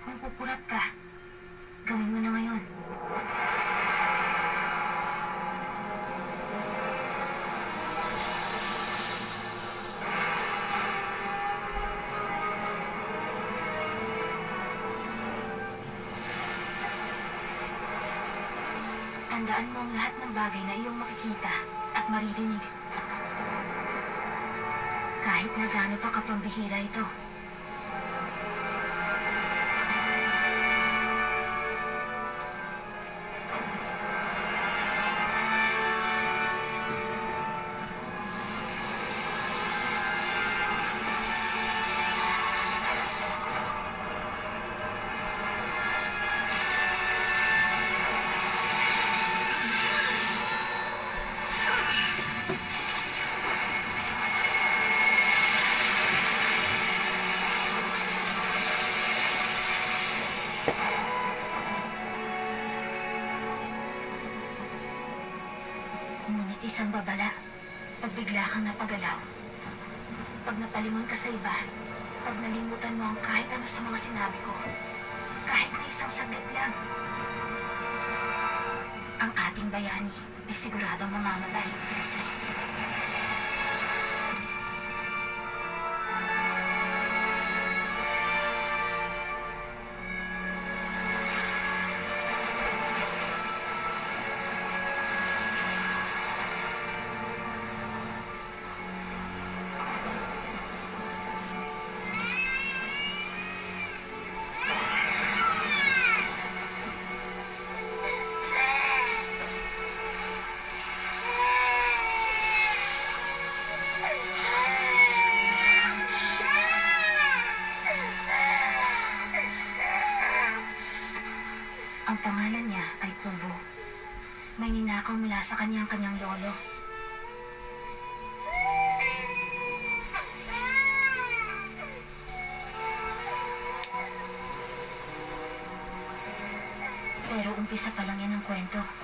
Kung kukurap ka, gawin mo na ngayon. Tandaan mo ang lahat ng bagay na iyong makikita at maririnig. Kahit na gaano pa kapambihira ito. Pag bigla kang napagalaw, pag napalingon ka sa iba, pag nalimutan mo ang kahit ano sa mga sinabi ko, kahit na isang saglit lang, ang ating bayani ay siguradong mamamatay. Umpisa pa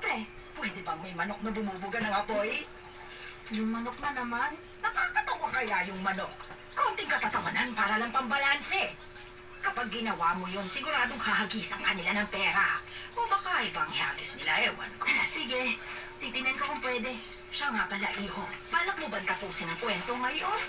Siyempre, Pwede bang may manok na bumubuga ng apoy? yung manok na naman. Nakakatawa kaya yung manok. Konting katatawanan para lang pambalanse. Kapag ginawa mo yun, siguradong hahagisan kanila ng pera. O baka ibang hagis nila, ewan ko. Sige, titinan ko kung pwede. Siya nga pala, iho. Balak mo ba tapusin ang kwento ngayon?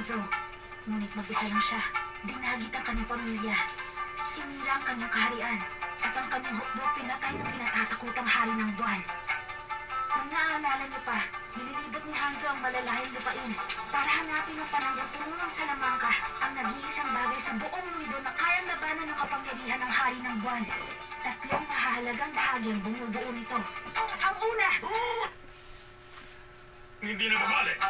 Hanzo. Ngunit mag-isa lang siya. Dinagit ang kanyang pamilya. Sinira ang kanyang kaharian. At ang kanyang hukbo pinatay ng kinatatakutang hari ng buwan. Kung naaalala niyo pa, nililibot ni Hanzo ang malalayong lupain para hanapin ang pananggang puno ng Salamangka, ang nag-iisang bagay sa buong mundo na kayang labanan ng kapangyarihan ng hari ng buwan. Tatlong mahalagang bahagi ang bumubuo nito. Ang una, Hindi na bumalik.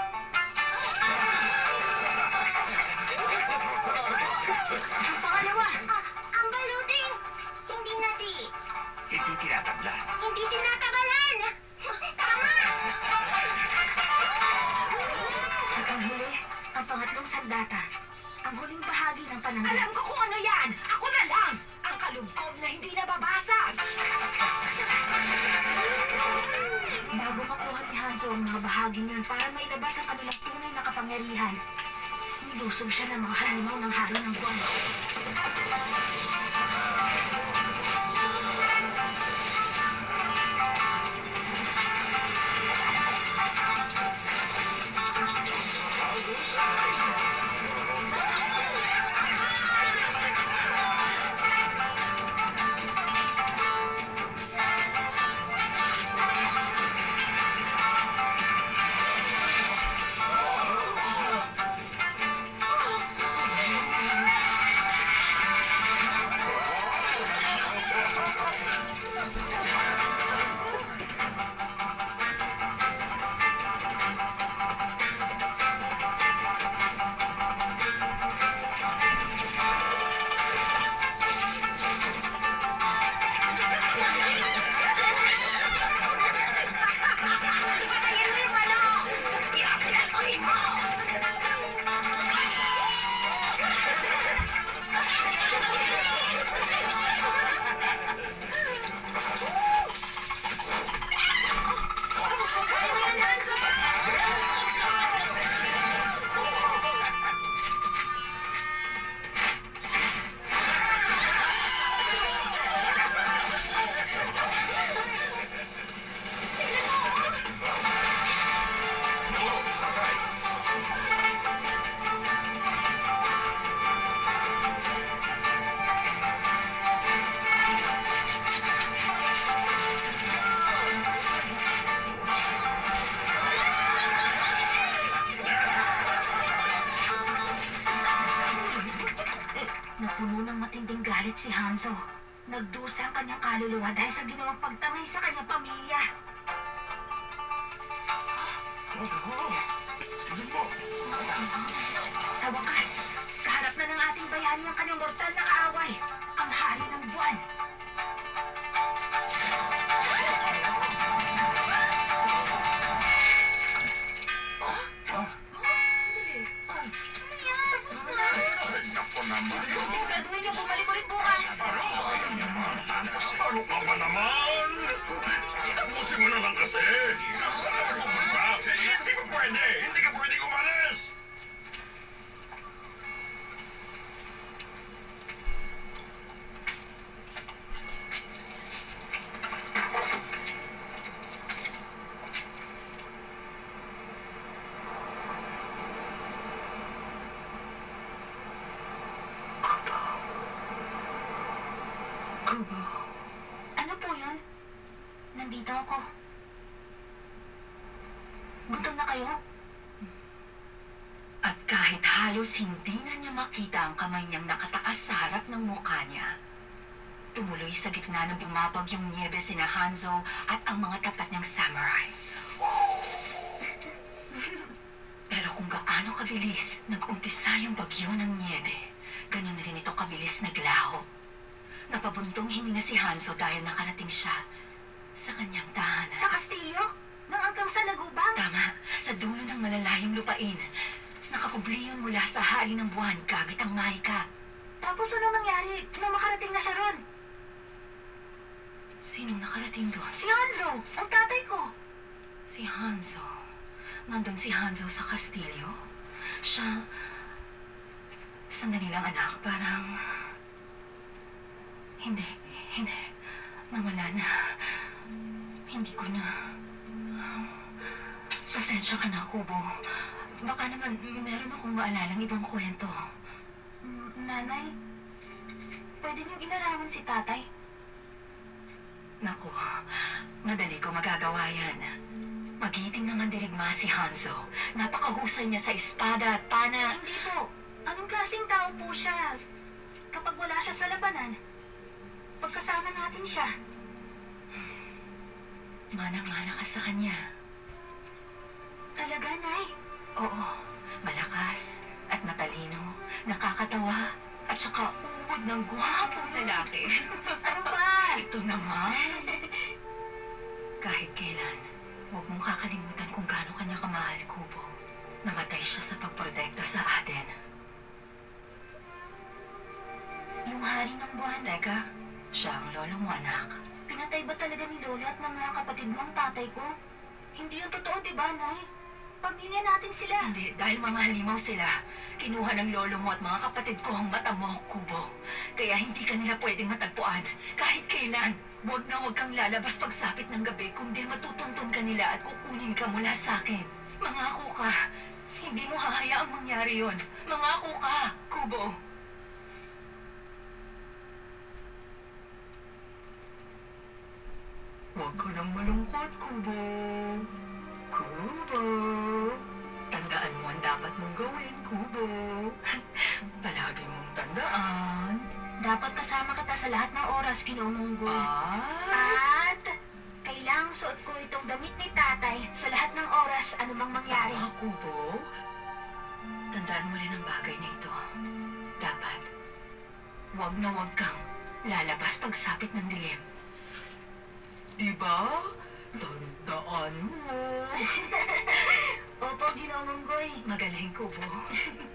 Nagdusa ang kanyang kaluluwa dahil sa ginawang pagtangay sa kanyang pamilya. Sa wakas, kaharap na ng ating bayani ang kanyang mortal na kaaway, ang hari ng buwan. Ano. Siguraduhin niyo bumalik ulit. Ano ka ba naman? Na lang kasi. Saan saan ka pupunta? Hindi pa pwede. Hindi ka pwede umalis. Kubo, Ano po yun? Nandito ako. Gutom na kayo? At kahit halos hindi na niya makita ang kamay niyang nakataas sa harap ng mukha niya, tumuloy sa gitna ng bumabagyong niebe sina Hanzo at ang mga tapat niyang samurai. Pero kung gaano kabilis nag-umpisa yung bagyo ng niebe, ganun rin ito kabilis naglaho. Napabuntong hininga si Hanzo dahil nakarating siya sa kanyang tahanan. Sa Kastilyo? Nang hanggang sa Lagubang? Tama, sa dulo ng malalayong lupain. Nakakubli yun mula sa hari ng buwan gamit ang mahika. Tapos ano nangyari nung makarating na siya ron? Sinong nakarating doon? Si Hanzo, ang tatay ko. Si Hanzo. Nandun si Hanzo sa Kastilyo. Siya... Sandali lang anak, parang... Hindi, hindi. Nawala na. Hindi ko na... Pasensya ka na, Kubo. Baka naman meron akong maalalang ibang kwento. Nanay, pwede niyong inarawan si tatay? Naku, madali ko magagawa yan. Magiting naman dirigma si Hanzo. Napakahusay niya sa espada at pana. Hindi po. Anong klaseng tao po siya? Kapag wala siya sa labanan, pagkasama natin siya. Manang-mana ka sa kanya. Talaga, Nay? Oo, malakas at matalino, nakakatawa, at saka uod ng gwapong lalaki. Ano ba? Ito naman. Kahit kailan, huwag mong kakalimutan kung gaano kanya kamahal, Kubo. Namatay siya sa pagprotekta sa atin. Yung hari ng buwan, Teka, siya ang lolo mo, anak. pinatay ba talaga ni Lolo at ng mga kapatid mo ang tatay ko? Hindi yung totoo, di ba, Nay? Pamilya natin sila. Hindi, dahil mga halimaw sila. Kinuha ng lolo mo at mga kapatid ko ang mata mo, Kubo. Kaya hindi ka nila pwedeng matagpuan. Kahit kailan. Huwag na huwag kang lalabas pagsapit ng gabi, kundi matutuntun ka nila at kukunin ka mula sa akin. Mangako ka. Hindi mo hahayaang mangyari yon. Mangako ka, Kubo. Huwag ka nang malungkot, Kubo. Kubo. Dapat mong gawin, Kubo. Palagi mong tandaan. Dapat kasama kita sa lahat ng oras, Kinumunggoy. Ah, At kailangang suot ko itong damit ni tatay sa lahat ng oras anumang mangyari. tama, Kubo. Tandaan mo rin ang bagay na ito. Dapat, huwag na huwag kang lalabas pagsapit ng dilim. Diba? Tandaan mo. Magaling, Kubo.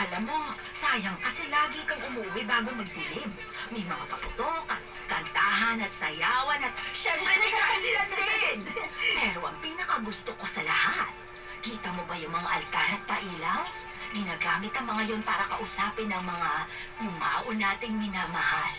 Alam mo, sayang kasi lagi kang umuwi bago magdilim. May mga paputok at kantahan at sayawan at syempre may kaalilan din. Pero ang pinakagusto ko sa lahat, kita mo ba yung mga altar at pailaw? Ginagamit ang mga yon para kausapin ang mga yumao nating minamahal.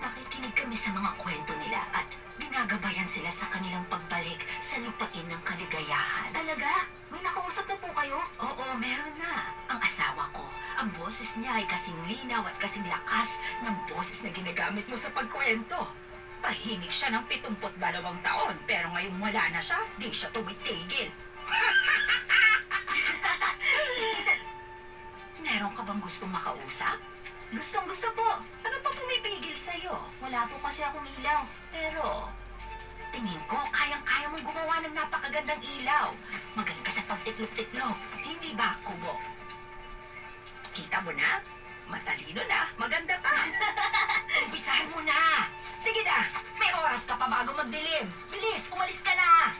Nakikinig kami sa mga kwento nila at ginagabayan sila sa kanilang pagbalik sa lupain ng kaligayahan. Talaga? May nakausap na po kayo? Oo, meron na. Ang asawa ko, ang boses niya ay kasing linaw at kasing lakas ng boses na ginagamit mo sa pagkwento. Tahimik siya ng 72 taon, pero ngayong wala na siya, di siya tumitigil. Meron ka bang gustong makausap? Gustong gusto po. Ano sa'yo? Wala po kasi akong ilaw. Pero, tingin ko, kayang-kaya mong gumawa ng napakagandang ilaw. Magaling ka sa pagtiklop-tiklop. Hindi ba, Kubo? Kita mo na? Matalino na. Maganda pa. Umpisahan mo na. Sige na. May oras ka pa bago magdilim. Bilis, umalis ka na.